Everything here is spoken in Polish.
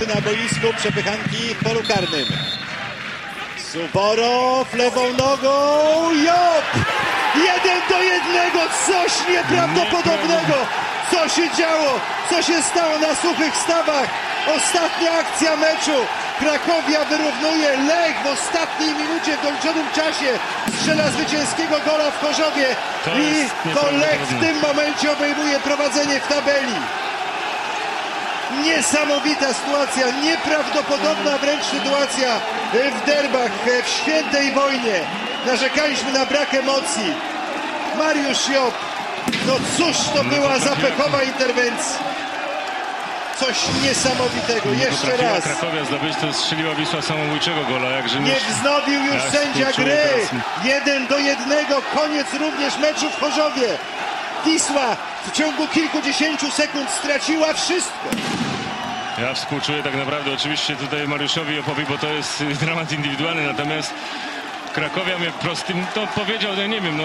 na boisku przepychanki w polu karnym. Suborow lewą nogą, Job! Jeden do jednego, coś nieprawdopodobnego! Co się działo? Co się stało na suchych stawach? Ostatnia akcja meczu. Krakowia wyrównuje Lech w ostatniej minucie w doliczonym czasie. Strzela zwycięskiego gola w Chorzowie i to Lech w tym momencie obejmuje prowadzenie w tabeli. Niesamowita sytuacja, nieprawdopodobna wręcz sytuacja w derbach, w świętej wojnie. Narzekaliśmy na brak emocji. Mariusz Job, no cóż to była za pechowa interwencja. Coś niesamowitego, jeszcze Potrafiła raz. Krakowia zdobyć, to strzeliła Wisła samobójczego gola, jakże Nie myśl- wznowił już sędzia gry. teraz. Jeden do jednego, koniec również meczu w Chorzowie. Wisła w ciągu kilkudziesięciu sekund straciła wszystko. Ja współczuję tak naprawdę oczywiście tutaj Mariuszowi Opowi, bo to jest y, dramat indywidualny, natomiast Krakowia mnie prostym to powiedział, no nie wiem, no